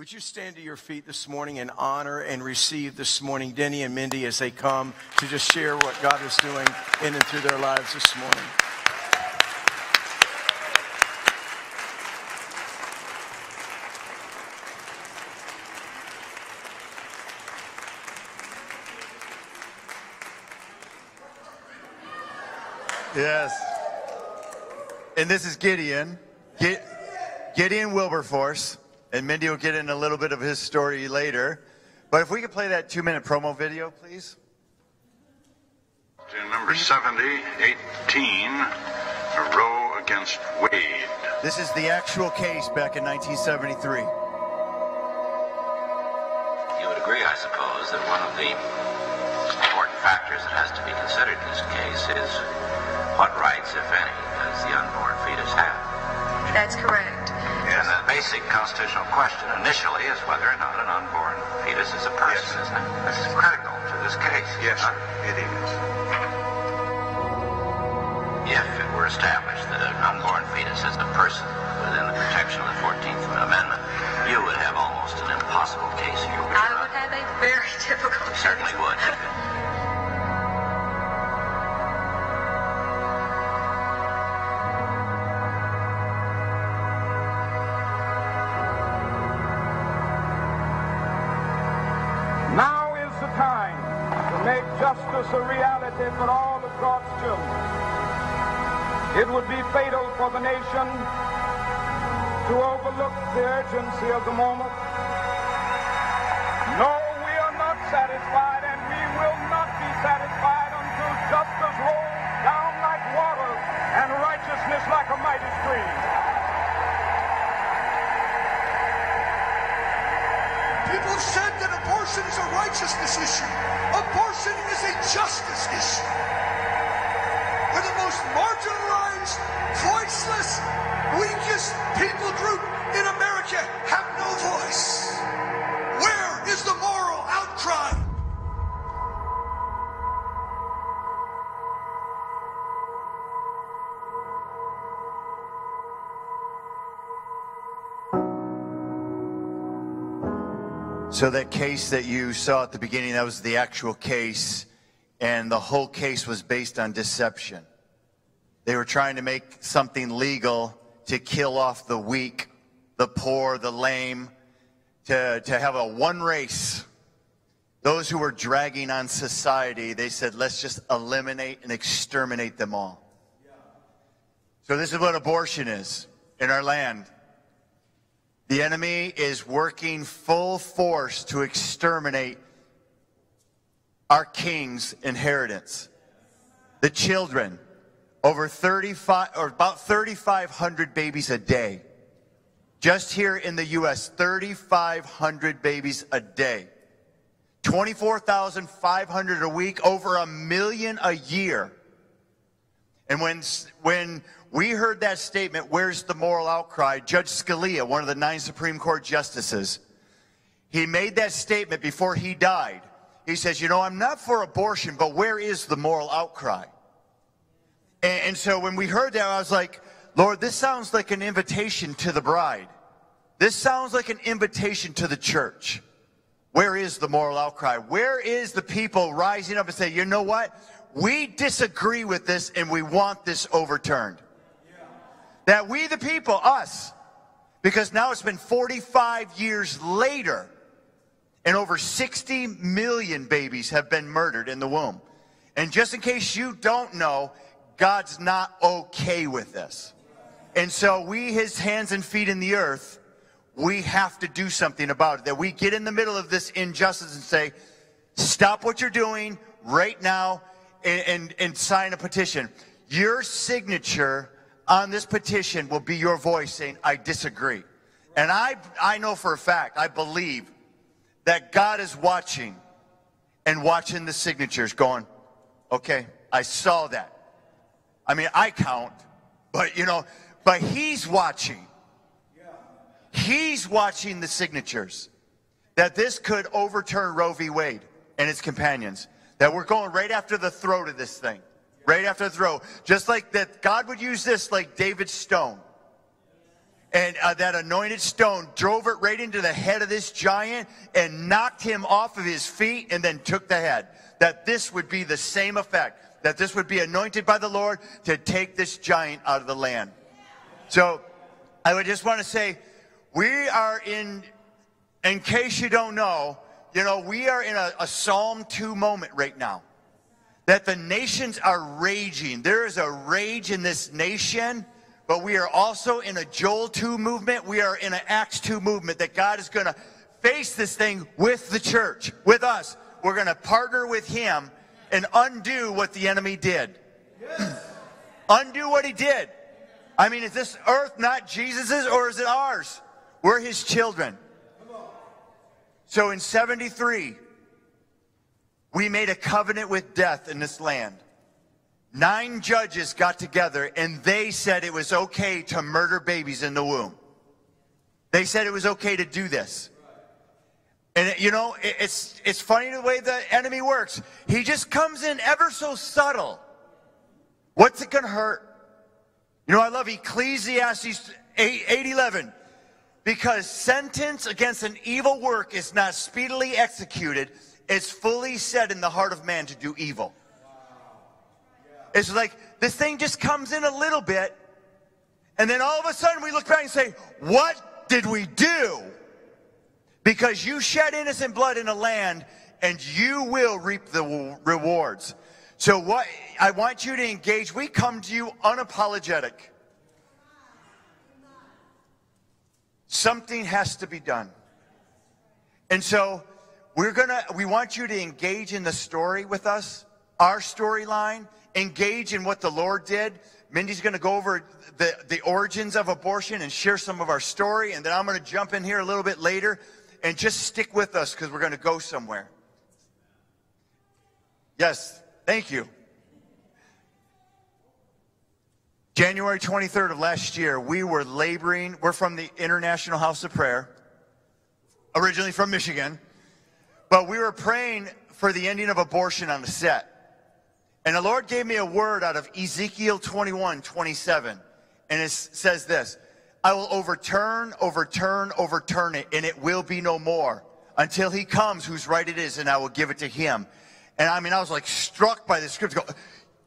Would you stand to your feet this morning and honor and receive this morning Denny and Mindy as they come to just share what God is doing in and through their lives this morning? Yes. And this is Gideon. Gideon Wilberforce. And Mindy will get in a little bit of his story later. But if we could play that two minute promo video, please. To number 70, 18, Roe against Wade. This is the actual case back in 1973. You would agree, I suppose, that one of the important factors that has to be considered in this case is what rights, if any, does the unborn fetus have? That's correct. And the basic constitutional question initially is whether or not an unborn fetus is a person, Yes. isn't it? This is critical to this case. Yes, huh? it is. If it were established that an unborn fetus is a person within the protection of the 14th Amendment, you would have almost an impossible case here. would I would have a very difficult You certainly would. The time to make justice a reality for all of God's children. It would be fatal for the nation to overlook the urgency of the moment. Abortion is a righteousness issue. Abortion is a justice issue. Where the most marginalized, voiceless, weakest people group in America have So that case that you saw at the beginning, that was the actual case, and the whole case was based on deception. They were trying to make something legal to kill off the weak, the poor, the lame, to, to have a one race. Those who were dragging on society, they said, let's just eliminate and exterminate them all. So this is what abortion is in our land. The enemy is working full force to exterminate our king's inheritance. The children, over 35 or about 3,500 babies a day. Just here in the U.S., 3,500 babies a day. 24,500 a week, over a million a year. And when, when we heard that statement, where's the moral outcry? Judge Scalia, one of the nine Supreme Court justices, he made that statement before he died. He says, You know, I'm not for abortion, but where is the moral outcry? And, and so when we heard that, I was like, Lord, this sounds like an invitation to the bride. This sounds like an invitation to the church. Where is the moral outcry? Where is the people rising up and say, you know what? We disagree with this and we want this overturned. That we, the people, us, because now it's been 45 years later and over 60 million babies have been murdered in the womb. And just in case you don't know, God's not okay with this. And so we, his hands and feet in the earth, we have to do something about it. That we get in the middle of this injustice and say, stop what you're doing right now and, and, and sign a petition. Your signature on this petition will be your voice saying, I disagree. And I, I know for a fact, I believe that God is watching and watching the signatures going, okay, I saw that. I mean, I count, but you know, but he's watching. He's watching the signatures. That this could overturn Roe v. Wade and its companions. That we're going right after the throat of this thing. Right after the throw. Just like that God would use this like David's stone. And uh, that anointed stone drove it right into the head of this giant and knocked him off of his feet and then took the head. That this would be the same effect. That this would be anointed by the Lord to take this giant out of the land. So I would just want to say, we are in, in case you don't know, you know, we are in a, a Psalm 2 moment right now. That the nations are raging. There is a rage in this nation but we are also in a Joel 2 movement. We are in an Acts 2 movement that God is going to face this thing with the church, with us. We're going to partner with Him and undo what the enemy did. undo what he did. I mean, is this earth not Jesus's or is it ours? We're His children. So in 73, we made a covenant with death in this land. Nine judges got together and they said it was okay to murder babies in the womb. They said it was okay to do this. And you know, it's it's funny the way the enemy works. He just comes in ever so subtle. What's it gonna hurt? You know, I love Ecclesiastes 8, 8 11. Because sentence against an evil work is not speedily executed, it's fully set in the heart of man to do evil. It's like this thing just comes in a little bit, and then all of a sudden we look back and say, What did we do? Because you shed innocent blood in a land, and you will reap the rewards. So, what I want you to engage, we come to you unapologetic. Something has to be done. And so, we're gonna, we want you to engage in the story with us, our storyline engage in what the Lord did. Mindy's going to go over the, the origins of abortion and share some of our story. And then I'm going to jump in here a little bit later and just stick with us because we're going to go somewhere. Yes, thank you. January 23rd of last year, we were laboring. We're from the International House of Prayer, originally from Michigan, but we were praying for the ending of abortion on the set. And the Lord gave me a word out of Ezekiel 21, 27. And it says this I will overturn, overturn, overturn it, and it will be no more until he comes whose right it is, and I will give it to him. And I mean, I was like struck by the scripture.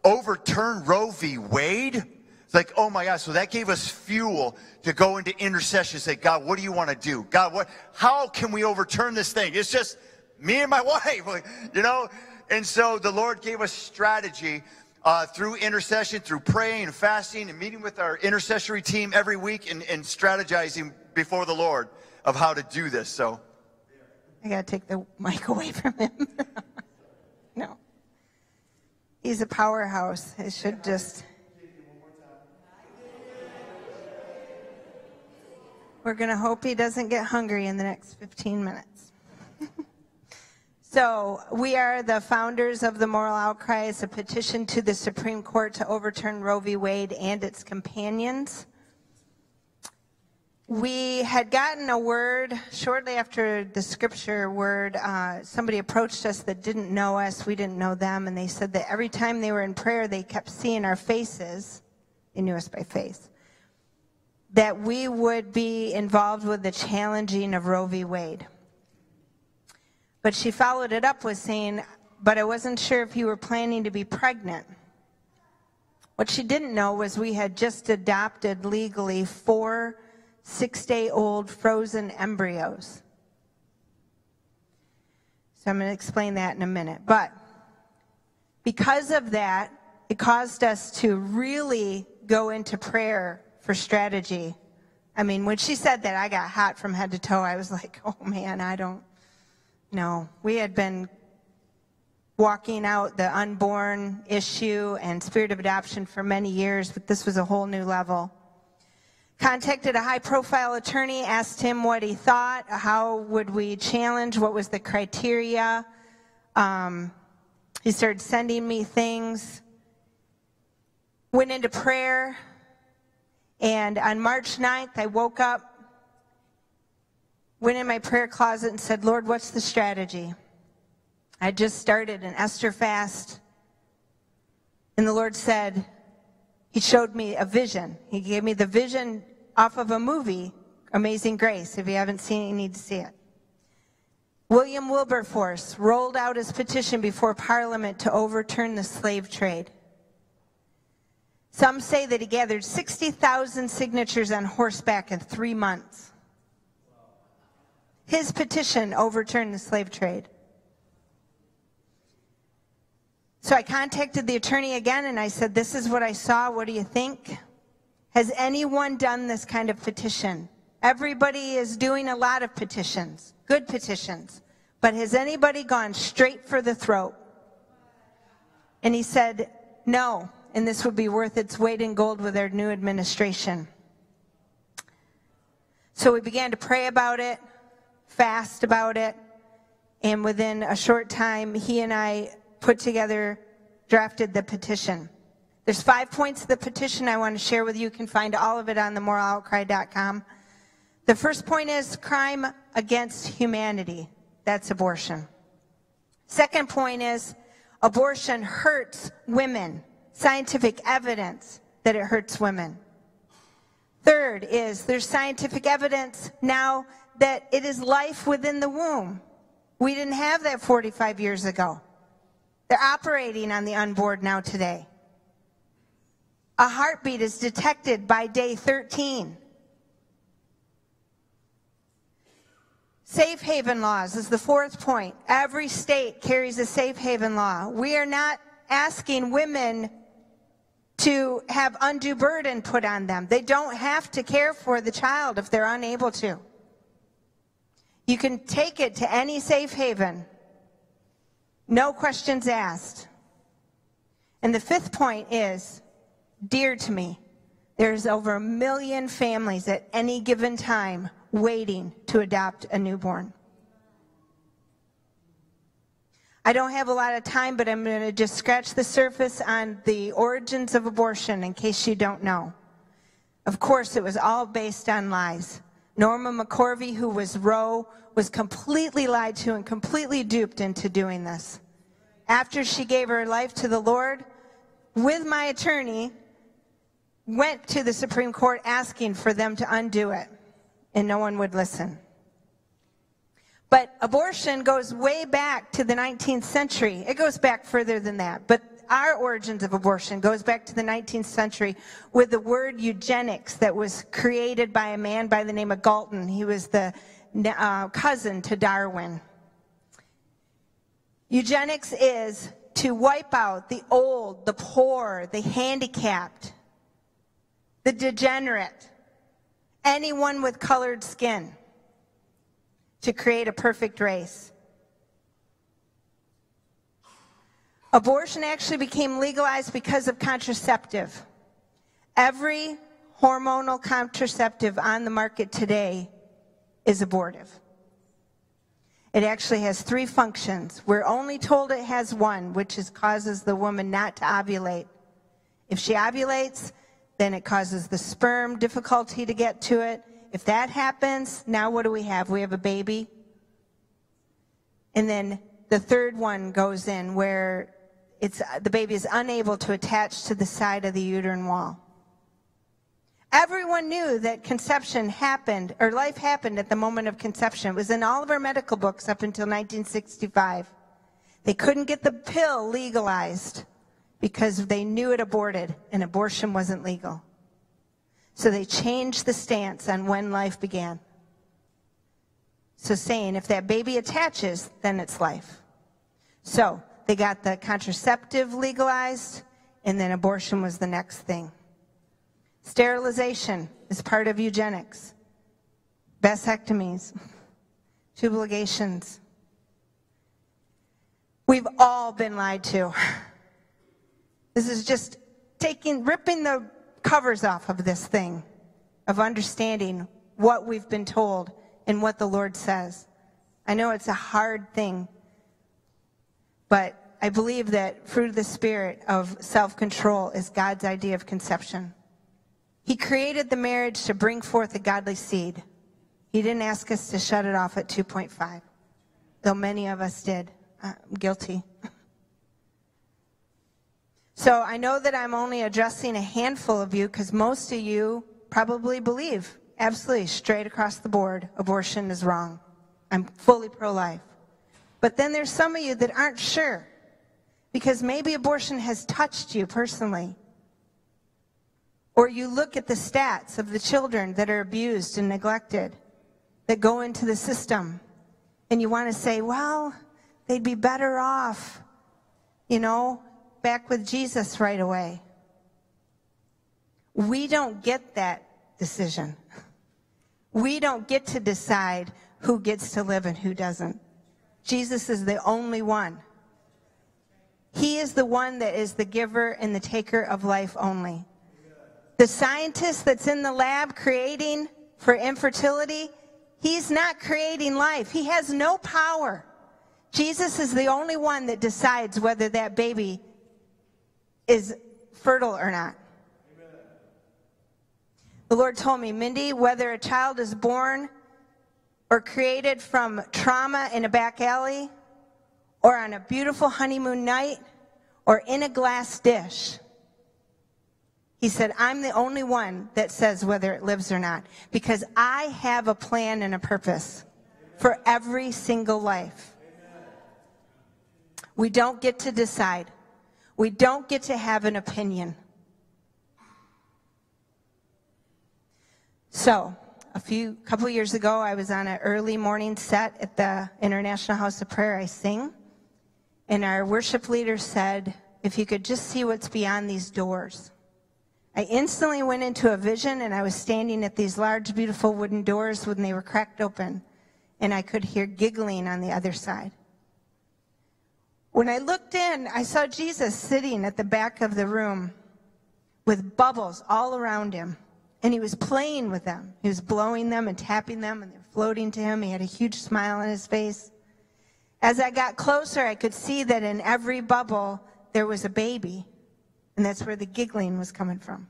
Overturn Roe v. Wade? Like, oh my God. So that gave us fuel to go into intercession say, God, what do you want to do? God, what, how can we overturn this thing? It's just me and my wife, you know? And so the Lord gave us strategy uh, through intercession, through praying and fasting and meeting with our intercessory team every week and, and strategizing before the Lord of how to do this. So I got to take the mic away from him. no. He's a powerhouse. It should just. We're going to hope he doesn't get hungry in the next 15 minutes. So we are the founders of the Moral Outcry. It's a petition to the Supreme Court to overturn Roe v. Wade and its companions. We had gotten a word shortly after the scripture word. Uh, somebody approached us that didn't know us. We didn't know them. And they said that every time they were in prayer, they kept seeing our faces. They knew us by face. That we would be involved with the challenging of Roe v. Wade. But she followed it up with saying, But I wasn't sure if you were planning to be pregnant. What she didn't know was we had just adopted legally four six day old frozen embryos. So I'm going to explain that in a minute. But because of that, it caused us to really go into prayer for strategy. I mean, when she said that, I got hot from head to toe. I was like, oh man, I don't, no, we had been walking out the unborn issue and spirit of adoption for many years, but this was a whole new level. Contacted a high profile attorney, asked him what he thought, how would we challenge, what was the criteria. Um, he started sending me things. Went into prayer, and on March 9th, I woke up went in my prayer closet and said, Lord, what's the strategy? I just started an Esther fast. And the Lord said, He showed me a vision. He gave me the vision off of a movie, Amazing Grace. If you haven't seen it, you need to see it. William Wilberforce rolled out his petition before Parliament to overturn the slave trade. Some say that he gathered 60,000 signatures on horseback in three months. His petition overturned the slave trade. So I contacted the attorney again and I said, This is what I saw. What do you think? Has anyone done this kind of petition? Everybody is doing a lot of petitions, good petitions. But has anybody gone straight for the throat? And he said, No, and this would be worth its weight in gold with our new administration. So we began to pray about it, fast about it, and within a short time, he and I put together, drafted the petition. There's five points of the petition I want to share with you. You can find all of it on themoraloutcry.com. The first point is crime against humanity. That's abortion. Second point is abortion hurts women. Scientific evidence that it hurts women. Third is there's scientific evidence now that it is life within the womb. We didn't have that 45 years ago. They're operating on the unborn now today. A heartbeat is detected by day 13. Safe haven laws is the fourth point. Every state carries a safe haven law. We are not asking women to have undue burden put on them. They don't have to care for the child if they're unable to. You can take it to any safe haven no questions asked. And the fifth point is dear to me. There's over a million families at any given time waiting to adopt a newborn. I don't have a lot of time, but I'm going to just scratch the surface on the origins of abortion in case you don't know. Of course, it was all based on lies. Norma McCorvey, who was Roe, was completely lied to and completely duped into doing this. After she gave her life to the Lord, with my attorney, went to the Supreme Court asking for them to undo it, and no one would listen. But abortion goes way back to the 19th century. It goes back further than that. But our origins of abortion goes back to the 19th century with the word eugenics that was created by a man by the name of Galton. He was the uh, cousin to Darwin. Eugenics is to wipe out the old, the poor, the handicapped, the degenerate, anyone with colored skin, to create a perfect race. Abortion actually became legalized because of contraceptive. Every hormonal contraceptive on the market today is abortive. It actually has three functions. We're only told it has one, which is causes the woman not to ovulate. If she ovulates, then it causes the sperm difficulty to get to it. If that happens, now what do we have? We have a baby. And then the third one goes in where it's, uh, the baby is unable to attach to the side of the uterine wall. Everyone knew that conception happened, or life happened at the moment of conception. It was in all of our medical books up until 1965. They couldn't get the pill legalized because they knew it aborted and abortion wasn't legal. So they changed the stance on when life began. So saying if that baby attaches, then it's life. So they got the contraceptive legalized, and then abortion was the next thing. Sterilization is part of eugenics. Vasectomies, tubal ligations. We've all been lied to. This is just taking, ripping the covers off of this thing, of understanding what we've been told and what the Lord says. I know it's a hard thing, but I believe that fruit of the Spirit of self control is God's idea of conception. He created the marriage to bring forth a godly seed. He didn't ask us to shut it off at 2.5, though many of us did. Uh, I'm guilty. So I know that I'm only addressing a handful of you because most of you probably believe absolutely straight across the board abortion is wrong. I'm fully pro life. But then there's some of you that aren't sure because maybe abortion has touched you personally. Or you look at the stats of the children that are abused and neglected that go into the system and you want to say, well, they'd be better off, you know, back with Jesus right away. We don't get that decision. We don't get to decide who gets to live and who doesn't. Jesus is the only one. He is the one that is the giver and the taker of life only. The scientist that's in the lab creating for infertility, he's not creating life. He has no power. Jesus is the only one that decides whether that baby is fertile or not. The Lord told me, Mindy, whether a child is born or created from trauma in a back alley or on a beautiful honeymoon night or in a glass dish, he said, I'm the only one that says whether it lives or not because I have a plan and a purpose for every single life. We don't get to decide. We don't get to have an opinion. So, a few couple years ago, I was on an early morning set at the International House of Prayer. I sing, and our worship leader said, "If you could just see what's beyond these doors." I instantly went into a vision, and I was standing at these large, beautiful wooden doors when they were cracked open, and I could hear giggling on the other side. When I looked in, I saw Jesus sitting at the back of the room with bubbles all around him, and he was playing with them. He was blowing them and tapping them, and they're floating to him. He had a huge smile on his face. As I got closer, I could see that in every bubble there was a baby. And that's where the giggling was coming from.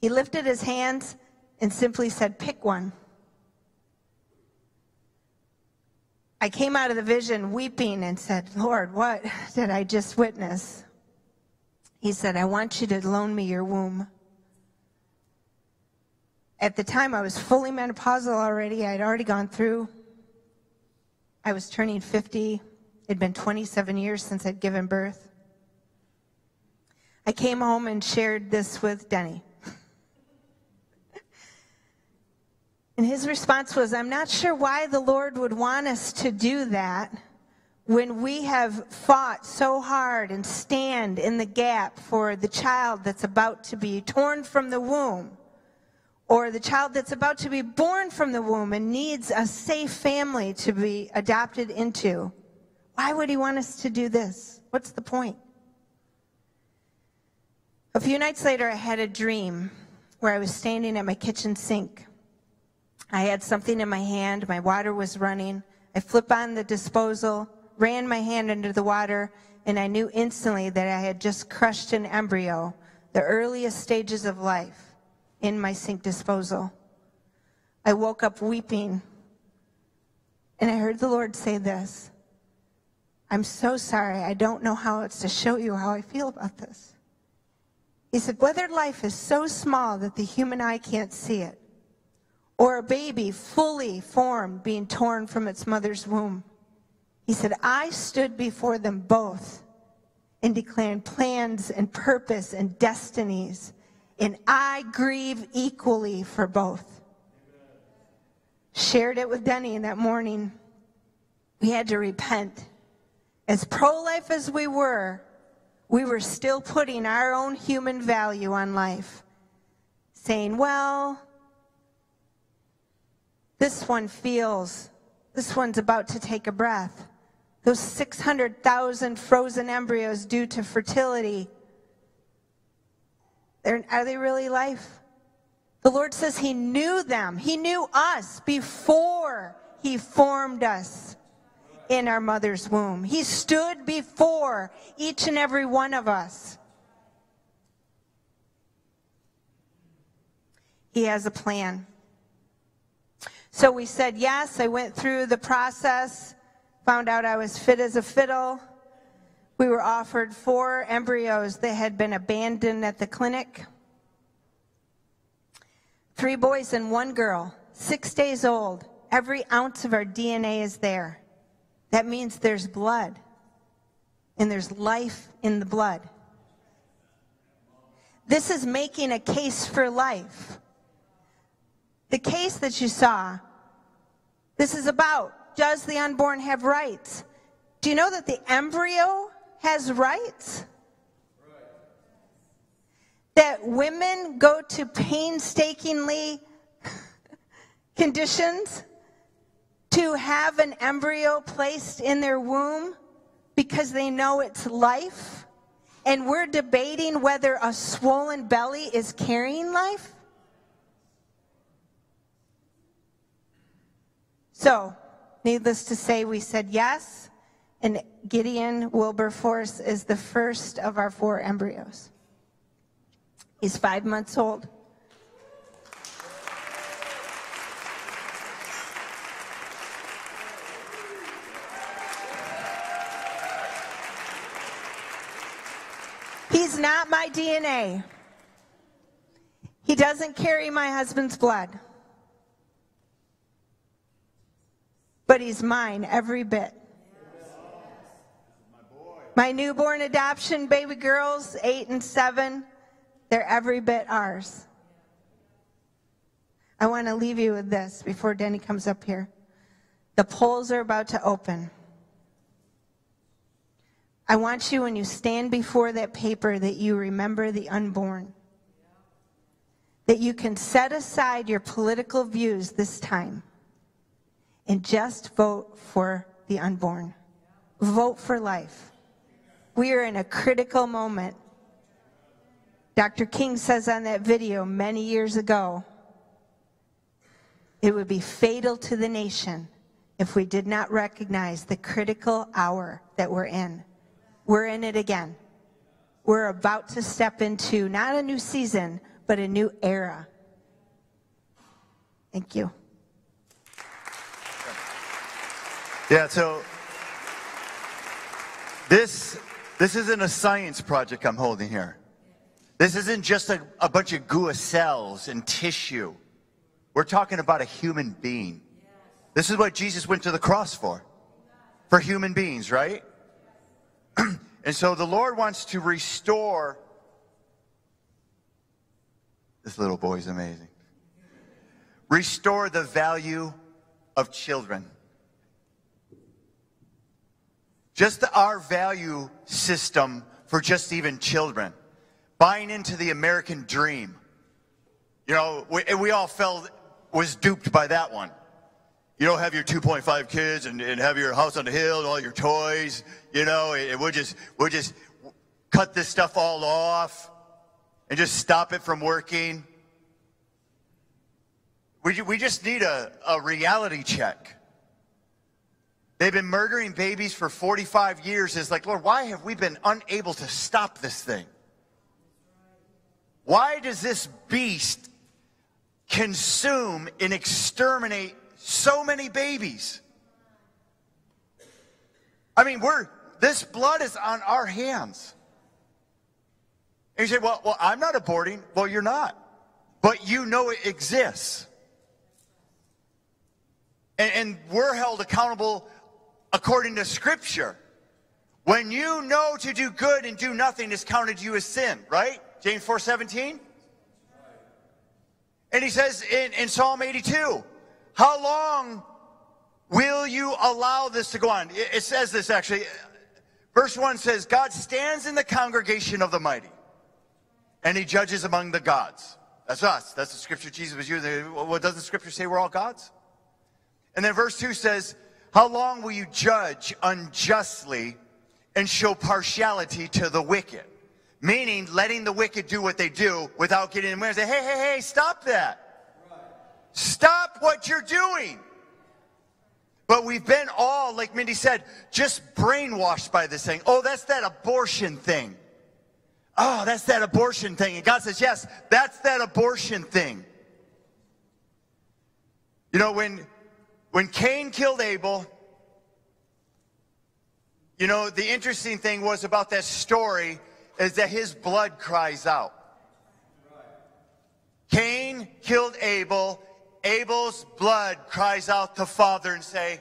He lifted his hands and simply said, Pick one. I came out of the vision weeping and said, Lord, what did I just witness? He said, I want you to loan me your womb. At the time, I was fully menopausal already. I had already gone through. I was turning 50. It had been 27 years since I'd given birth. I came home and shared this with Denny. and his response was, I'm not sure why the Lord would want us to do that when we have fought so hard and stand in the gap for the child that's about to be torn from the womb or the child that's about to be born from the womb and needs a safe family to be adopted into. Why would he want us to do this? What's the point? A few nights later, I had a dream where I was standing at my kitchen sink. I had something in my hand, my water was running. I flipped on the disposal, ran my hand under the water, and I knew instantly that I had just crushed an embryo, the earliest stages of life, in my sink disposal. I woke up weeping, and I heard the Lord say this I'm so sorry. I don't know how it's to show you how I feel about this. He said, whether life is so small that the human eye can't see it, or a baby fully formed being torn from its mother's womb, he said, I stood before them both and declared plans and purpose and destinies, and I grieve equally for both. Shared it with Denny that morning. We had to repent. As pro life as we were, we were still putting our own human value on life, saying, well, this one feels, this one's about to take a breath. Those 600,000 frozen embryos due to fertility, are they really life? The Lord says He knew them. He knew us before He formed us in our mother's womb. He stood before each and every one of us. He has a plan. So we said yes. I went through the process, found out I was fit as a fiddle. We were offered four embryos that had been abandoned at the clinic. Three boys and one girl, six days old. Every ounce of our DNA is there. That means there's blood, and there's life in the blood. This is making a case for life. The case that you saw, this is about does the unborn have rights? Do you know that the embryo has rights? That women go to painstakingly conditions to have an embryo placed in their womb because they know it's life? And we're debating whether a swollen belly is carrying life? So, needless to say, we said yes, and Gideon Wilberforce is the first of our four embryos. He's five months old. He's not my DNA. He doesn't carry my husband's blood. But he's mine every bit. My newborn adoption baby girls, eight and seven, they're every bit ours. I want to leave you with this before Denny comes up here. The polls are about to open. I want you, when you stand before that paper, that you remember the unborn. That you can set aside your political views this time and just vote for the unborn. Vote for life. We are in a critical moment. Dr. King says on that video many years ago it would be fatal to the nation if we did not recognize the critical hour that we're in. We're in it again. We're about to step into not a new season, but a new era. Thank you. Yeah, so this this isn't a science project I'm holding here. This isn't just a, a bunch of goo cells and tissue. We're talking about a human being. This is what Jesus went to the cross for. For human beings, right? and so the Lord wants to restore. This little boy is amazing. Restore the value of children. Just the, our value system for just even children. Buying into the American dream. You know, we, we all felt was duped by that one. You don't have your 2.5 kids and, and have your house on the hill and all your toys. You know, and we'll just we'll just cut this stuff all off and just stop it from working. We, we just need a, a reality check. They've been murdering babies for 45 years. It's like, Lord, why have we been unable to stop this thing? Why does this beast consume and exterminate so many babies? I mean, we're this blood is on our hands. And you say, well, well, I'm not aborting. Well, you're not. But you know it exists. And, and we're held accountable according to Scripture. When you know to do good and do nothing is counted you as sin, right? James 4 17. And he says in, in Psalm 82, How long will you allow this to go on? It, it says this actually. Verse 1 says, God stands in the congregation of the mighty, and he judges among the gods. That's us. That's the scripture Jesus was using. What does the scripture say? We're all gods? And then verse 2 says, how long will you judge unjustly and show partiality to the wicked? Meaning letting the wicked do what they do without getting in and say, hey, hey, hey, stop that. Stop what you're doing. But we've been all, like Mindy said, just brainwashed by this thing. Oh, that's that abortion thing. Oh, that's that abortion thing. And God says, yes, that's that abortion thing. You know, when when Cain killed Abel, you know, the interesting thing was about that story is that his blood cries out. Cain killed Abel, Abel's blood cries out to Father and say,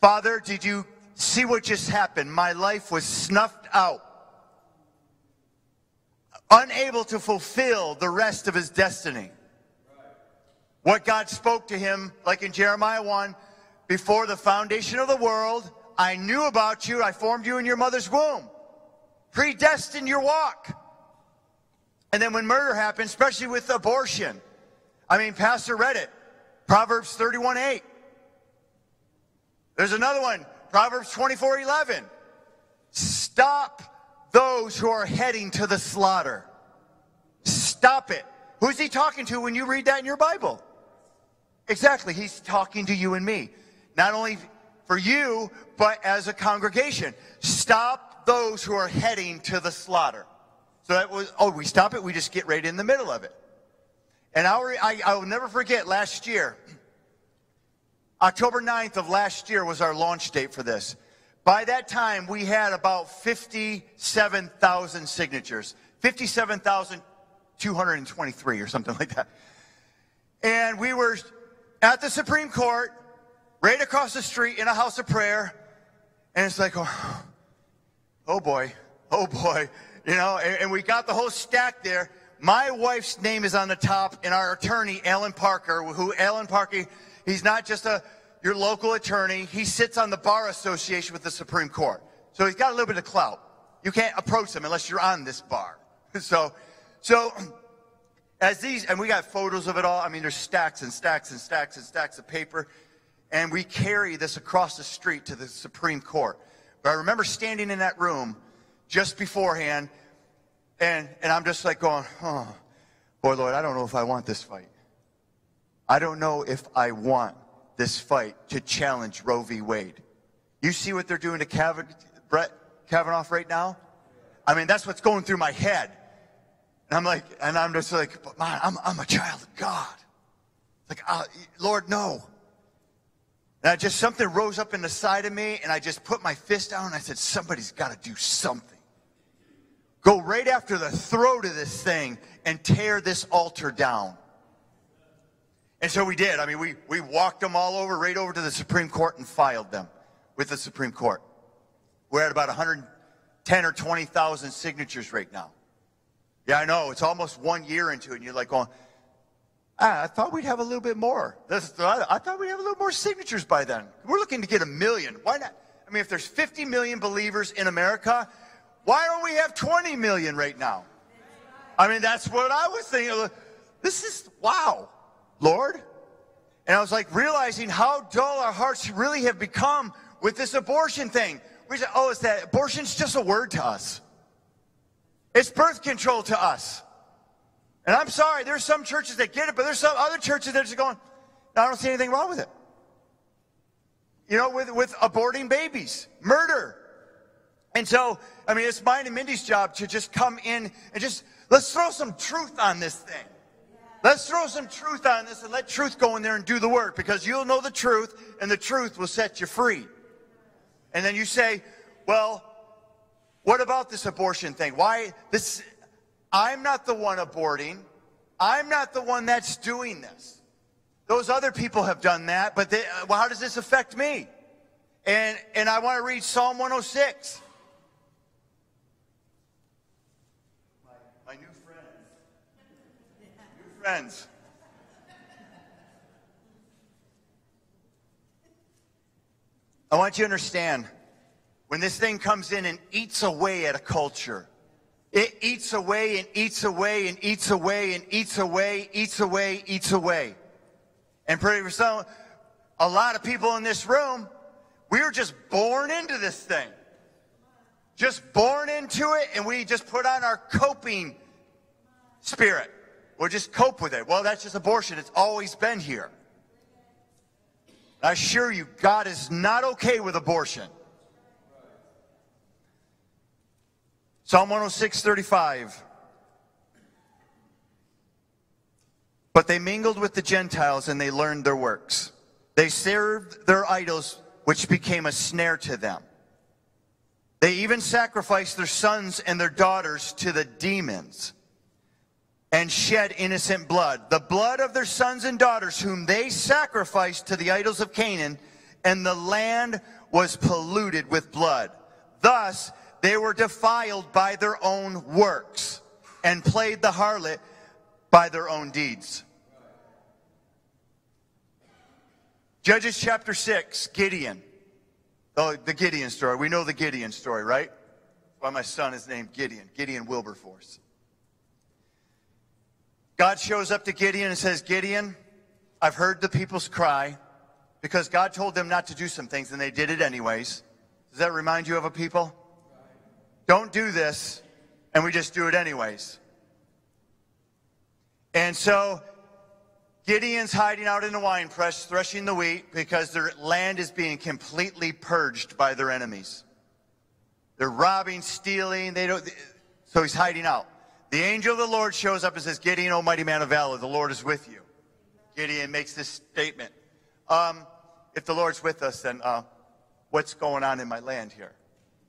Father, did you see what just happened? My life was snuffed out. Unable to fulfill the rest of his destiny. What God spoke to him, like in Jeremiah 1, before the foundation of the world, I knew about you. I formed you in your mother's womb. Predestined your walk. And then when murder happened, especially with abortion, I mean, Pastor read it. Proverbs 31 8. There's another one, Proverbs 24 11. Stop those who are heading to the slaughter. Stop it. Who's he talking to when you read that in your Bible? Exactly. He's talking to you and me. Not only for you, but as a congregation. Stop those who are heading to the slaughter. So that was, oh, we stop it, we just get right in the middle of it. And I, I will never forget last year, October 9th of last year was our launch date for this. By that time, we had about 57,000 signatures, 57,223 or something like that. And we were at the Supreme Court, right across the street in a house of prayer. And it's like, oh, oh boy, oh boy, you know, and, and we got the whole stack there. My wife's name is on the top, and our attorney, Alan Parker, who Alan Parker, he's not just a your local attorney. He sits on the bar association with the Supreme Court. So he's got a little bit of clout. You can't approach him unless you're on this bar. So, so as these, and we got photos of it all. I mean, there's stacks and stacks and stacks and stacks of paper. And we carry this across the street to the Supreme Court. But I remember standing in that room just beforehand, and, and I'm just like going, oh, boy, Lord, I don't know if I want this fight. I don't know if I want this fight to challenge Roe v. Wade. You see what they're doing to Kavanaugh, Brett Kavanaugh right now? I mean, that's what's going through my head. And I'm like, and I'm just like, but man, I'm, I'm a child of God. Like, uh, Lord, no. And I just, something rose up in the side of me, and I just put my fist down and I said, somebody's got to do something. Go right after the throat of this thing and tear this altar down. And so we did. I mean, we, we walked them all over, right over to the Supreme Court and filed them with the Supreme Court. We're at about 110 or 20,000 signatures right now. Yeah, I know. It's almost one year into it, and you're like going, ah, I thought we'd have a little bit more. This, I thought we'd have a little more signatures by then. We're looking to get a million. Why not? I mean, if there's 50 million believers in America, why don't we have 20 million right now? I mean, that's what I was thinking. This is, wow. Lord? And I was like realizing how dull our hearts really have become with this abortion thing. We say, oh, it's that abortion's just a word to us. It's birth control to us. And I'm sorry, there's some churches that get it, but there's some other churches that are just going, I don't see anything wrong with it. You know, with, with aborting babies, murder. And so, I mean, it's mine and Mindy's job to just come in and just, let's throw some truth on this thing. Let's throw some truth on this and let truth go in there and do the work because you'll know the truth and the truth will set you free. And then you say, well, what about this abortion thing? Why this? I'm not the one aborting. I'm not the one that's doing this. Those other people have done that, but they, well, how does this affect me? And, and I want to read Psalm 106. My new friends, new friends. I want you to understand when this thing comes in and eats away at a culture, it eats away and eats away and eats away and eats away, eats away, eats away. And pretty for some, a lot of people in this room, we were just born into this thing. Just born into it, and we just put on our coping spirit. Or just cope with it. Well, that's just abortion. It's always been here. I assure you, God is not okay with abortion. Psalm 106, 35. But they mingled with the Gentiles and they learned their works. They served their idols, which became a snare to them. They even sacrificed their sons and their daughters to the demons. and shed innocent blood, the blood of their sons and daughters, whom they sacrificed to the idols of Canaan, and the land was polluted with blood. Thus, they were defiled by their own works and played the harlot by their own deeds. Judges chapter 6, Gideon. Oh, the Gideon story. We know the Gideon story, right? Why my son is named Gideon, Gideon Wilberforce. God shows up to Gideon and says, Gideon, I've heard the people's cry because God told them not to do some things and they did it anyways. Does that remind you of a people? Don't do this, and we just do it anyways. And so Gideon's hiding out in the wine press, threshing the wheat, because their land is being completely purged by their enemies. They're robbing, stealing. They don't. So he's hiding out. The angel of the Lord shows up and says, "Gideon, almighty man of valor, the Lord is with you." Gideon makes this statement: um, "If the Lord's with us, then uh, what's going on in my land here?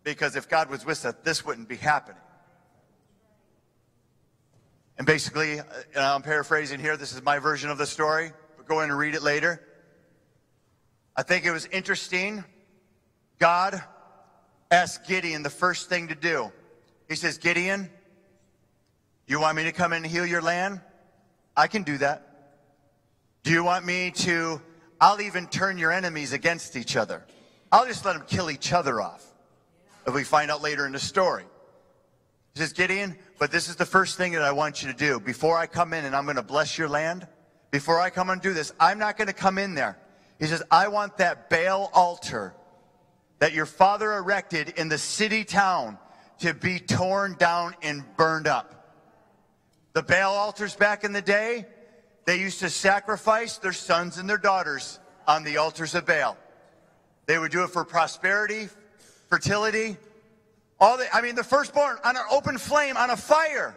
Because if God was with us, this wouldn't be happening." And basically, uh, I'm paraphrasing here, this is my version of the story, but go in and read it later. I think it was interesting. God asked Gideon the first thing to do. He says, Gideon, you want me to come in and heal your land? I can do that. Do you want me to? I'll even turn your enemies against each other. I'll just let them kill each other off. If we find out later in the story. He says, Gideon, but this is the first thing that I want you to do. Before I come in and I'm going to bless your land, before I come and do this, I'm not going to come in there. He says, I want that Baal altar that your father erected in the city town to be torn down and burned up. The Baal altars back in the day, they used to sacrifice their sons and their daughters on the altars of Baal. They would do it for prosperity, fertility, all the, I mean, the firstborn on an open flame, on a fire.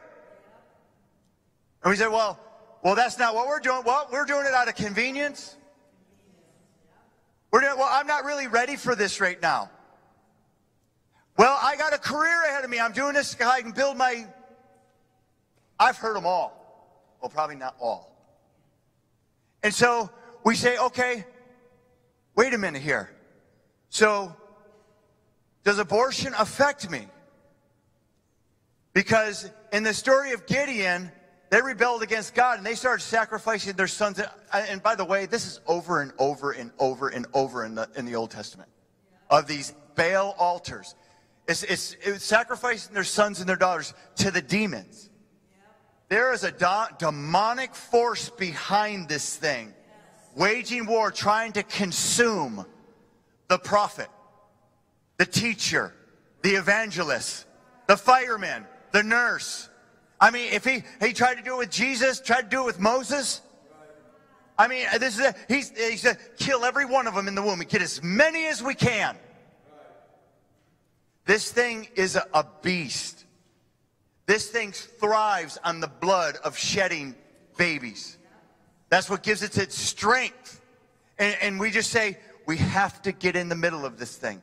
And we said, well, well, that's not what we're doing. Well, we're doing it out of convenience. We're doing, well, I'm not really ready for this right now. Well, I got a career ahead of me. I'm doing this. I can build my. I've heard them all. Well, probably not all. And so we say, okay, wait a minute here. So does abortion affect me? Because in the story of Gideon, they rebelled against God and they started sacrificing their sons. And by the way, this is over and over and over and over in the, in the Old Testament of these Baal altars. It's, it's, it's sacrificing their sons and their daughters to the demons. There is a demonic force behind this thing, waging war, trying to consume the prophet the teacher, the evangelist, the fireman, the nurse. I mean, if he, he tried to do it with Jesus, tried to do it with Moses. I mean, this is a, he's, he said, kill every one of them in the womb. We Get as many as we can. This thing is a, a beast. This thing thrives on the blood of shedding babies. That's what gives it its strength. And, and we just say, we have to get in the middle of this thing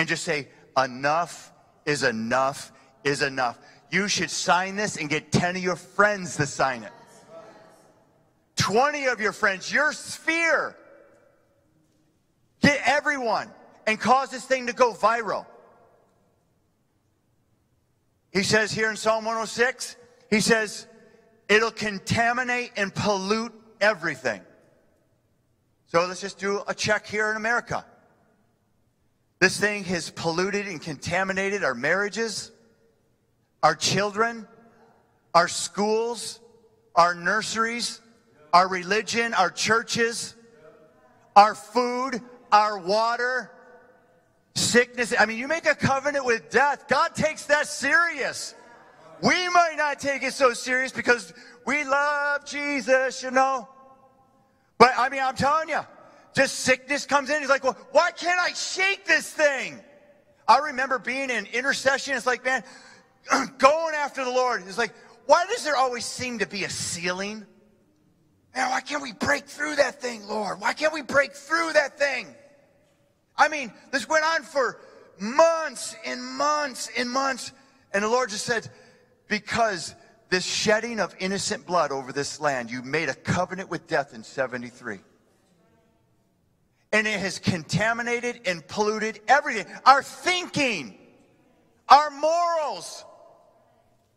and just say, enough is enough is enough. You should sign this and get 10 of your friends to sign it. 20 of your friends, your sphere. Get everyone and cause this thing to go viral. He says here in Psalm 106, he says, it'll contaminate and pollute everything. So let's just do a check here in America. This thing has polluted and contaminated our marriages, our children, our schools, our nurseries, our religion, our churches, our food, our water, sickness. I mean, you make a covenant with death. God takes that serious. We might not take it so serious because we love Jesus, you know. But I mean, I'm telling you, just sickness comes in. He's like, well, why can't I shake this thing? I remember being in intercession. It's like, man, going after the Lord. It's like, why does there always seem to be a ceiling? Man, why can't we break through that thing, Lord? Why can't we break through that thing? I mean, this went on for months and months and months. And the Lord just said, because this shedding of innocent blood over this land, you made a covenant with death in 73. And it has contaminated and polluted everything. Our thinking, our morals.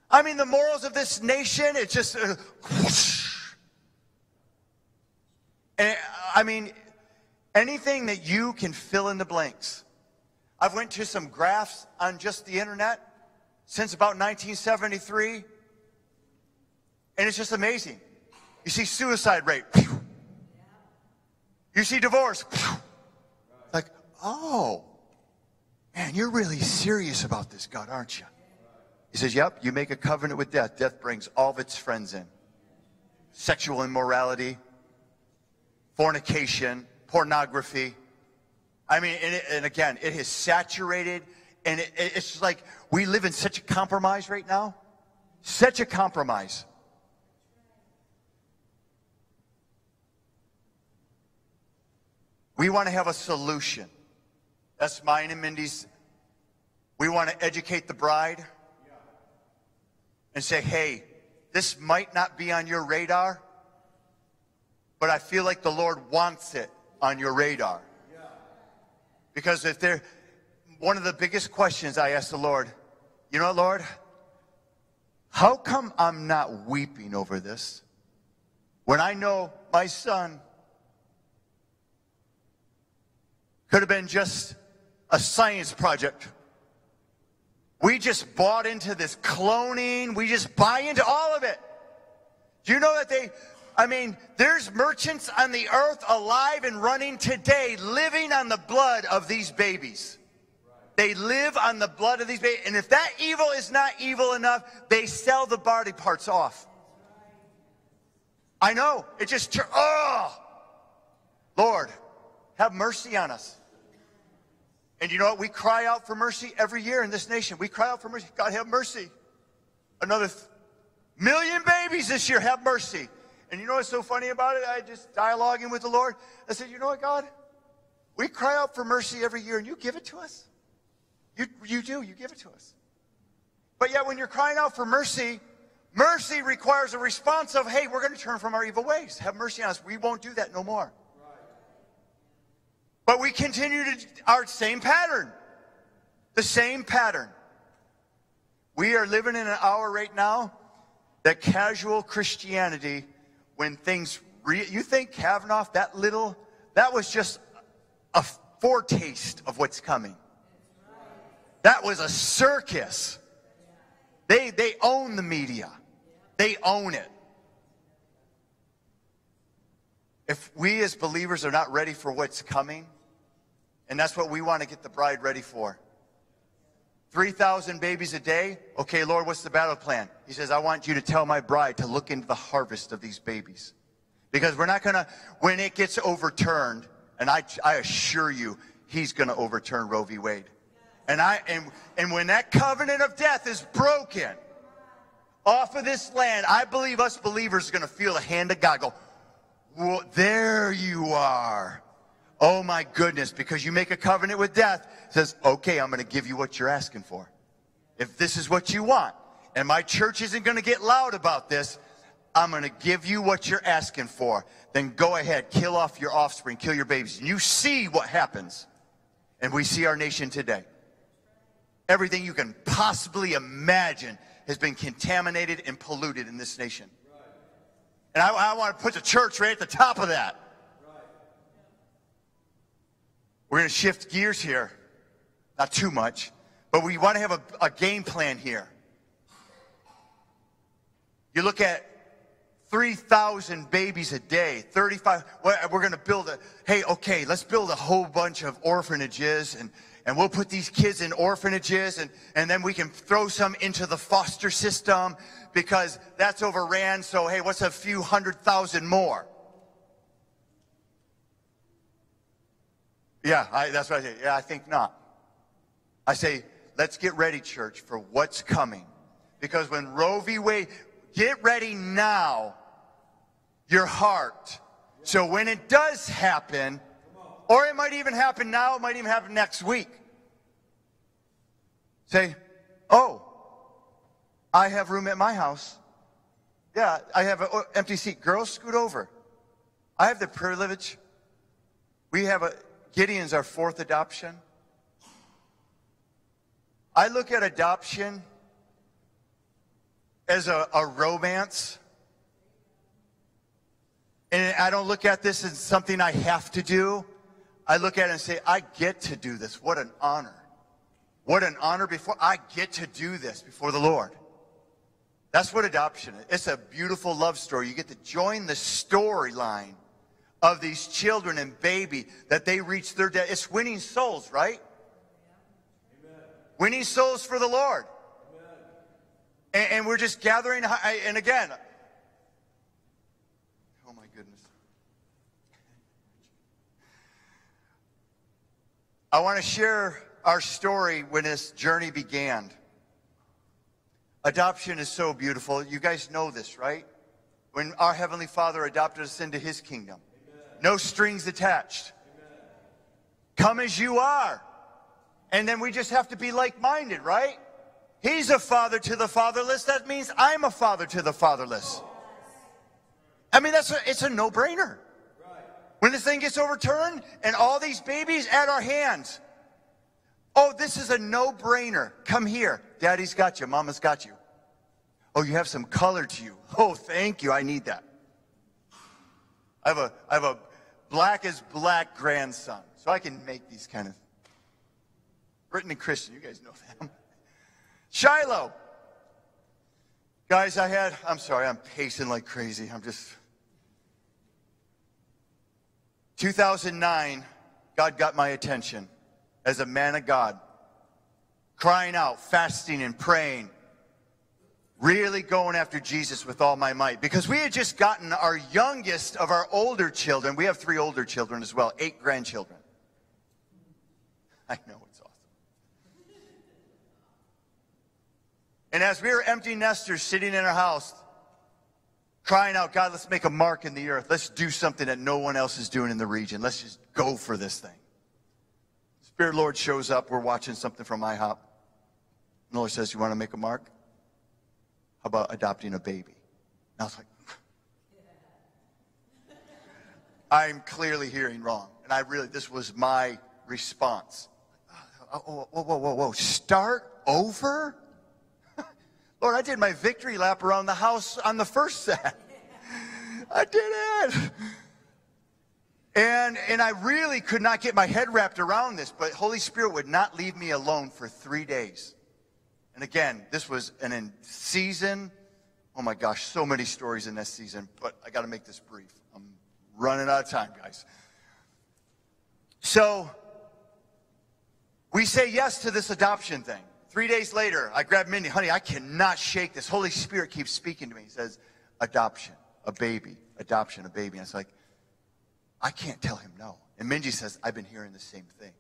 I mean, the morals of this nation, it's just. Uh, whoosh. And I mean, anything that you can fill in the blanks. I've went to some graphs on just the internet since about 1973, and it's just amazing. You see suicide rate. You see divorce. Like, oh, man, you're really serious about this, God, aren't you? He says, Yep, you make a covenant with death. Death brings all of its friends in sexual immorality, fornication, pornography. I mean, and, it, and again, it has saturated, and it, it's like we live in such a compromise right now. Such a compromise. We want to have a solution. That's mine and Mindy's. We want to educate the bride and say, hey, this might not be on your radar, but I feel like the Lord wants it on your radar. Because if there, one of the biggest questions I ask the Lord, you know, Lord, how come I'm not weeping over this when I know my son could have been just a science project? We just bought into this cloning. We just buy into all of it. Do you know that they, I mean, there's merchants on the earth alive and running today, living on the blood of these babies. They live on the blood of these babies. And if that evil is not evil enough, they sell the body parts off. I know. It just, oh, Lord, have mercy on us. And you know what? We cry out for mercy every year in this nation. We cry out for mercy. God, have mercy. Another th- million babies this year, have mercy. And you know what's so funny about it? I just dialoguing with the Lord. I said, you know what, God? We cry out for mercy every year and you give it to us. You, you do, you give it to us. But yet when you're crying out for mercy, mercy requires a response of, hey, we're going to turn from our evil ways. Have mercy on us. We won't do that no more. But we continue to our same pattern. The same pattern. We are living in an hour right now that casual Christianity, when things, re- you think Kavanaugh, that little, that was just a foretaste of what's coming. That was a circus. They, they own the media. They own it. If we as believers are not ready for what's coming, and that's what we want to get the bride ready for. 3,000 babies a day. Okay, Lord, what's the battle plan? He says, I want you to tell my bride to look into the harvest of these babies. Because we're not going to, when it gets overturned, and I, I assure you, he's going to overturn Roe v. Wade. And, I, and, and when that covenant of death is broken off of this land, I believe us believers are going to feel the hand of God go, well, there you are. Oh my goodness, because you make a covenant with death, says, okay, I'm going to give you what you're asking for. If this is what you want, and my church isn't going to get loud about this, I'm going to give you what you're asking for. Then go ahead, kill off your offspring, kill your babies. And you see what happens. And we see our nation today. Everything you can possibly imagine has been contaminated and polluted in this nation. And I, I want to put the church right at the top of that. We're going to shift gears here. Not too much, but we want to have a, a game plan here. You look at 3,000 babies a day, 35. We're going to build a, hey, okay, let's build a whole bunch of orphanages and, and we'll put these kids in orphanages and, and then we can throw some into the foster system because that's overran. So, hey, what's a few hundred thousand more? Yeah, I, that's what I say. Yeah, I think not. I say, let's get ready, church, for what's coming. Because when Roe v. Wade, get ready now, your heart. So when it does happen, or it might even happen now, it might even happen next week. Say, oh, I have room at my house. Yeah, I have an oh, empty seat. Girls, scoot over. I have the privilege. We have a, Gideon's our fourth adoption. I look at adoption as a, a romance. And I don't look at this as something I have to do. I look at it and say, I get to do this. What an honor. What an honor before I get to do this before the Lord. That's what adoption is. It's a beautiful love story. You get to join the storyline of these children and baby that they reach their death. It's winning souls, right? Amen. Winning souls for the Lord. And, and, we're just gathering. And again, oh my goodness. I want to share our story when this journey began. Adoption is so beautiful. You guys know this, right? When our Heavenly Father adopted us into His kingdom. No strings attached. Come as you are. And then we just have to be like minded, right? He's a father to the fatherless. That means I'm a father to the fatherless. I mean, that's a, it's a no brainer. When this thing gets overturned and all these babies at our hands, Oh, this is a no-brainer. Come here. Daddy's got you. Mama's got you. Oh, you have some color to you. Oh, thank you. I need that. I have a, I have a black as black grandson, so I can make these kind of. Britain and Christian, you guys know them. Shiloh. Guys, I had, I'm sorry, I'm pacing like crazy. I'm just. 2009, God got my attention as a man of God, crying out, fasting and praying, really going after Jesus with all my might. Because we had just gotten our youngest of our older children. We have three older children as well, eight grandchildren. I know it's awesome. And as we were empty nesters sitting in our house, crying out, God, let's make a mark in the earth. Let's do something that no one else is doing in the region. Let's just go for this thing. Spirit Lord shows up. We're watching something from IHOP. And the Lord says, You want to make a mark? About adopting a baby? And I was like, I'm clearly hearing wrong. And I really, this was my response. Whoa, whoa, whoa, whoa, whoa. Start over? Lord, I did my victory lap around the house on the first set. I did it. And, and I really could not get my head wrapped around this, but Holy Spirit would not leave me alone for three days. And again, this was an in season. Oh my gosh, so many stories in this season, but I got to make this brief. I'm running out of time, guys. So we say yes to this adoption thing. Three days later, I grab Mindy, honey, I cannot shake this. Holy Spirit keeps speaking to me. He says, adoption, a baby, adoption, a baby. And it's like, I can't tell him no. And Mindy says, I've been hearing the same thing.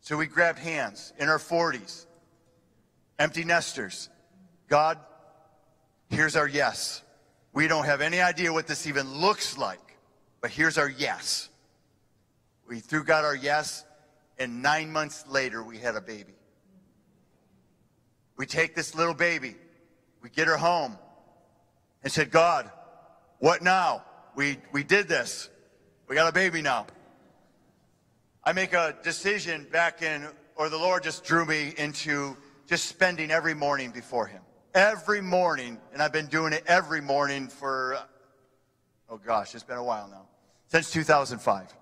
So we grabbed hands in our 40s, empty nesters. God, here's our yes. We don't have any idea what this even looks like, but here's our yes. We threw God our yes, and nine months later, we had a baby. We take this little baby, we get her home, and said, God, what now? We, we did this. We got a baby now. I make a decision back in, or the Lord just drew me into just spending every morning before Him. Every morning, and I've been doing it every morning for, uh, oh gosh, it's been a while now, since 2005.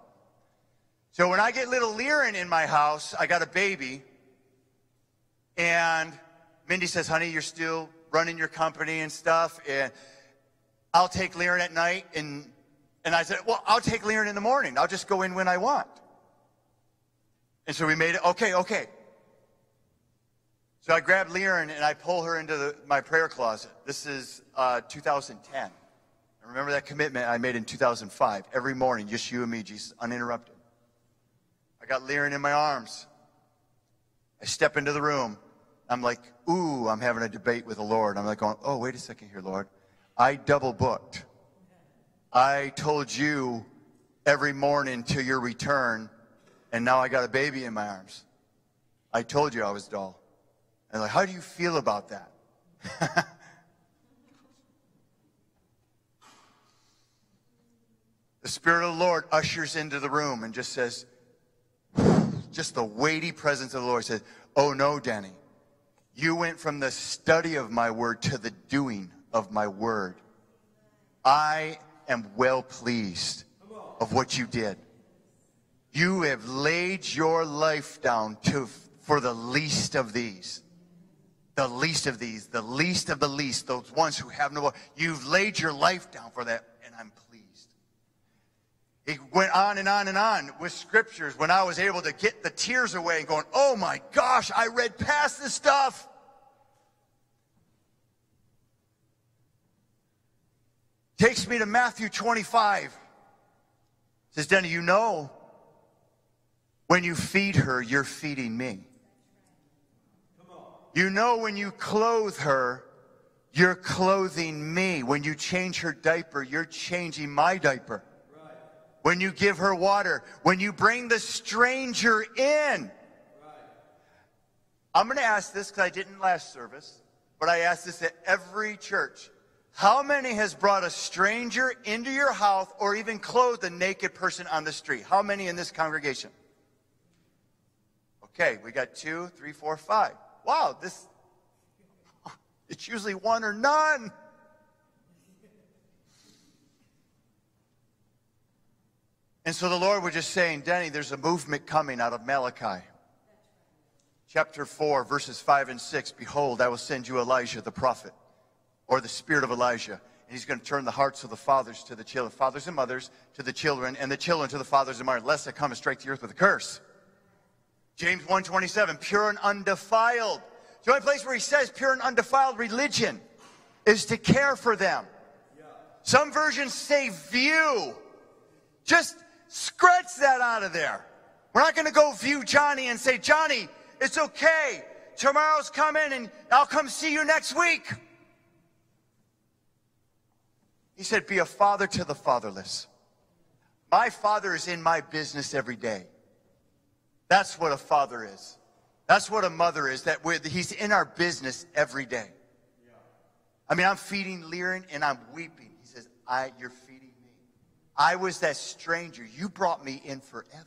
So when I get little Liren in my house, I got a baby, and Mindy says, honey, you're still running your company and stuff, and I'll take Liren at night and and I said, well, I'll take Liren in the morning. I'll just go in when I want. And so we made it, okay, okay. So I grab Liren and I pull her into the, my prayer closet. This is uh, 2010. I remember that commitment I made in 2005. Every morning, just you and me, Jesus, uninterrupted. I got Liren in my arms. I step into the room. I'm like, ooh, I'm having a debate with the Lord. I'm like going, oh, wait a second here, Lord. I double booked. I told you every morning till your return, and now I got a baby in my arms. I told you I was dull. And like, how do you feel about that? the Spirit of the Lord ushers into the room and just says, just the weighty presence of the Lord says, Oh no, Danny, you went from the study of my word to the doing of my word. I am well pleased of what you did. You have laid your life down to, for the least of these. The least of these, the least of the least, those ones who have no. You've laid your life down for that, and I'm pleased. It went on and on and on with scriptures when I was able to get the tears away and going, oh my gosh, I read past this stuff. Takes me to Matthew 25. Says, Denny, you know when you feed her, you're feeding me. You know when you clothe her, you're clothing me. When you change her diaper, you're changing my diaper. Right. When you give her water, when you bring the stranger in. Right. I'm going to ask this because I didn't last service, but I ask this at every church. How many has brought a stranger into your house or even clothed a naked person on the street? How many in this congregation? Okay, we got two, three, four, five. Wow, this, it's usually one or none. And so the Lord was just saying, Denny, there's a movement coming out of Malachi. Chapter 4, verses 5 and 6 Behold, I will send you Elijah the prophet or the spirit of Elijah. And he's going to turn the hearts of the fathers to the children, fathers and mothers to the children, and the children to the fathers and mothers, lest I come and strike the earth with a curse. James 1.27, pure and undefiled. The only place where he says pure and undefiled religion is to care for them. Some versions say view. Just scratch that out of there. We're not going to go view Johnny and say, Johnny, it's okay. Tomorrow's coming and I'll come see you next week. He said, Be a father to the fatherless. My father is in my business every day. That's what a father is. That's what a mother is, that he's in our business every day. I mean, I'm feeding Liren and I'm weeping. He says, I, You're feeding me. I was that stranger. You brought me in forever.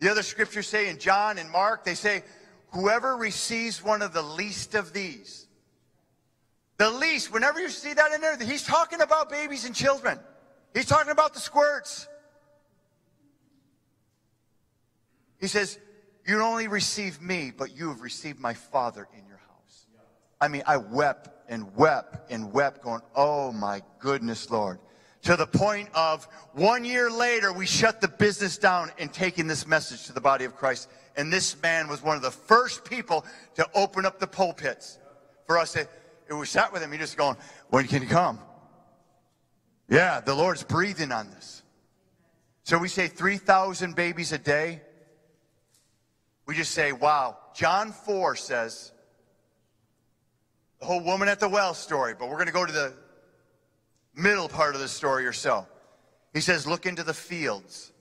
The other scriptures say in John and Mark, they say, Whoever receives one of the least of these, the least, whenever you see that in there, he's talking about babies and children. He's talking about the squirts. He says, You only receive me, but you have received my Father in your house. I mean, I wept and wept and wept, going, Oh my goodness, Lord. To the point of one year later, we shut the business down in taking this message to the body of Christ. And this man was one of the first people to open up the pulpits for us and we sat with him. He just going, when can you come? Yeah, the Lord's breathing on this. So we say 3,000 babies a day. We just say, wow. John 4 says, the whole woman at the well story, but we're going to go to the middle part of the story or so. He says, look into the fields.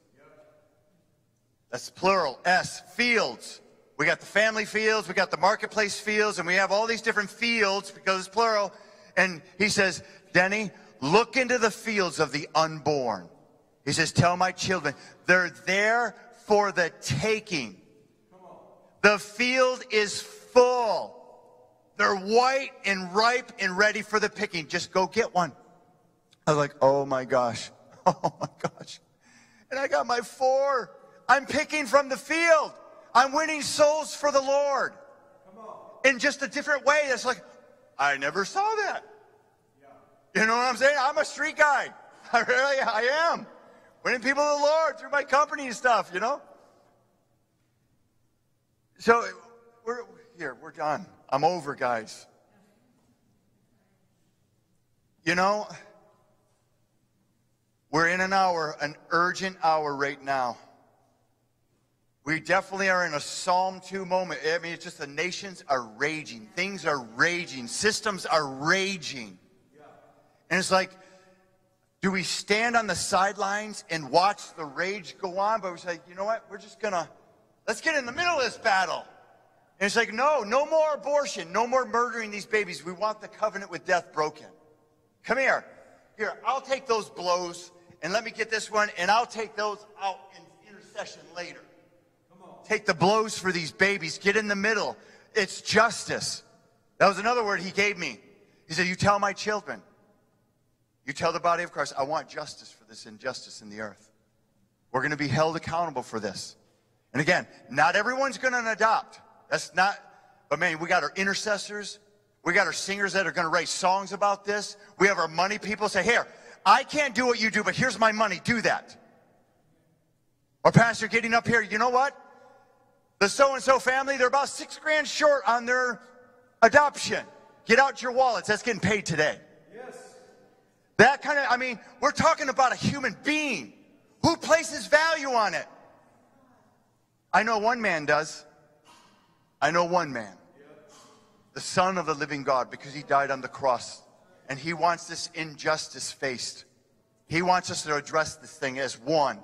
That's plural, S, fields. We got the family fields, we got the marketplace fields, and we have all these different fields because it's plural. And he says, Denny, look into the fields of the unborn. He says, Tell my children, they're there for the taking. The field is full. They're white and ripe and ready for the picking. Just go get one. I was like, Oh my gosh. Oh my gosh. And I got my four. I'm picking from the field. I'm winning souls for the Lord. In just a different way. It's like, I never saw that. Yeah. You know what I'm saying? I'm a street guy. I really, I am. Winning people to the Lord through my company and stuff, you know? So, we're here, we're done. I'm over, guys. You know, we're in an hour, an urgent hour right now. We definitely are in a Psalm 2 moment. I mean, it's just the nations are raging. Things are raging. Systems are raging. And it's like, do we stand on the sidelines and watch the rage go on? But we say, you know what? We're just going to, let's get in the middle of this battle. And it's like, no, no more abortion. No more murdering these babies. We want the covenant with death broken. Come here. Here, I'll take those blows And let me get this one, and I'll take those out in intercession later. Take the blows for these babies. Get in the middle. It's justice. That was another word he gave me. He said, You tell my children, you tell the body of Christ, I want justice for this injustice in the earth. We're going to be held accountable for this. And again, not everyone's going to adopt. That's not, but man, we got our intercessors. We got our singers that are going to write songs about this. We have our money people say, Here, I can't do what you do, but here's my money. Do that. Or pastor getting up here, you know what? The so and so family, they're about six grand short on their adoption. Get out your wallets. That's getting paid today. Yes. That kind of, I mean, we're talking about a human being. Who places value on it? I know one man does. I know one man. The Son of the living God, because he died on the cross. And he wants this injustice faced. He wants us to address this thing as one.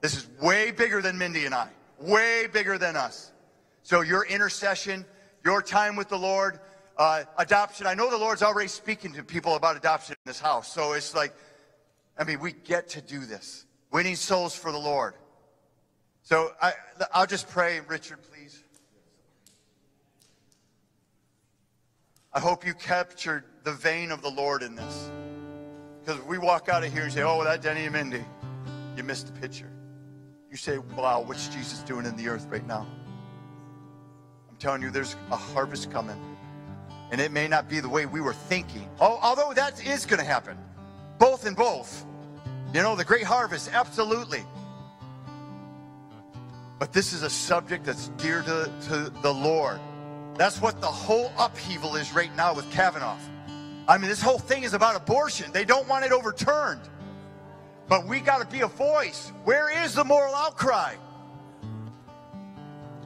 This is way bigger than Mindy and I, way bigger than us. So, your intercession, your time with the Lord, uh, adoption. I know the Lord's already speaking to people about adoption in this house. So, it's like, I mean, we get to do this winning souls for the Lord. So I, I'll just pray, Richard, please. I hope you captured the vein of the Lord in this. Because we walk out of here and say, oh, that Denny and Mindy, you missed the picture. You say, wow, what's Jesus doing in the earth right now? I'm telling you, there's a harvest coming. And it may not be the way we were thinking. Oh, although that is going to happen. Both and both. You know, the great harvest, absolutely. But this is a subject that's dear to, to the Lord. That's what the whole upheaval is right now with Kavanaugh. I mean, this whole thing is about abortion. They don't want it overturned. But we got to be a voice. Where is the moral outcry?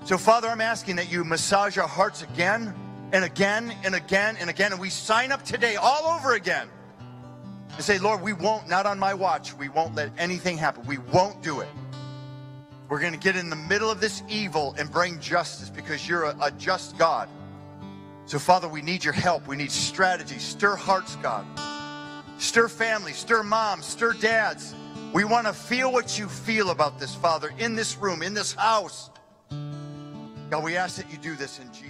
So, Father, I'm asking that you massage our hearts again and again and again and again. And we sign up today all over again and say, Lord, we won't, not on my watch, we won't let anything happen. We won't do it. We're going to get in the middle of this evil and bring justice because you're a, a just God. So, Father, we need your help. We need strategy. Stir hearts, God. Stir families, stir moms, stir dads. We want to feel what you feel about this, Father, in this room, in this house. God, we ask that you do this in Jesus'